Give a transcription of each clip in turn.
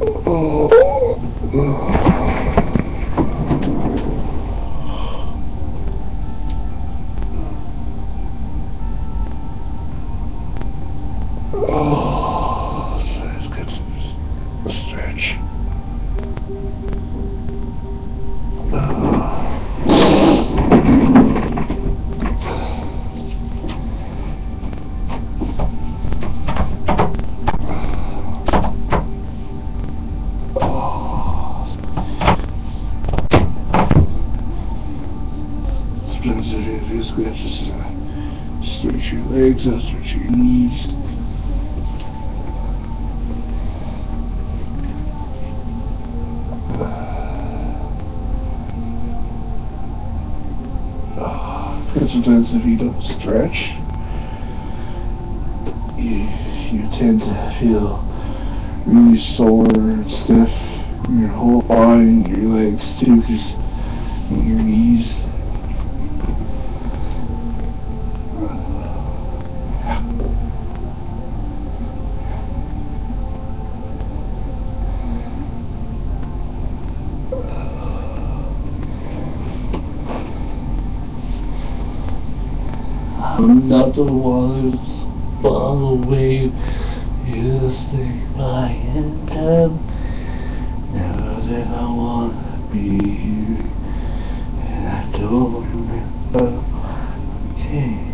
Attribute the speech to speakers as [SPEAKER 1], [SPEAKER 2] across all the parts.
[SPEAKER 1] Oh, let's get a stretch. Sometimes it is good to stretch your legs out, stretch your knees. And sometimes if you don't stretch, you, you tend to feel really sore and stiff in your whole body and your legs too, because your knees.
[SPEAKER 2] I'm not the one who's following you stay by and time. Never did I wanna be here, and I don't remember. Okay,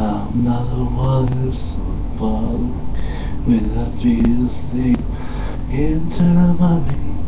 [SPEAKER 2] I'm not the one who's following when I feel asleep. And turn my me.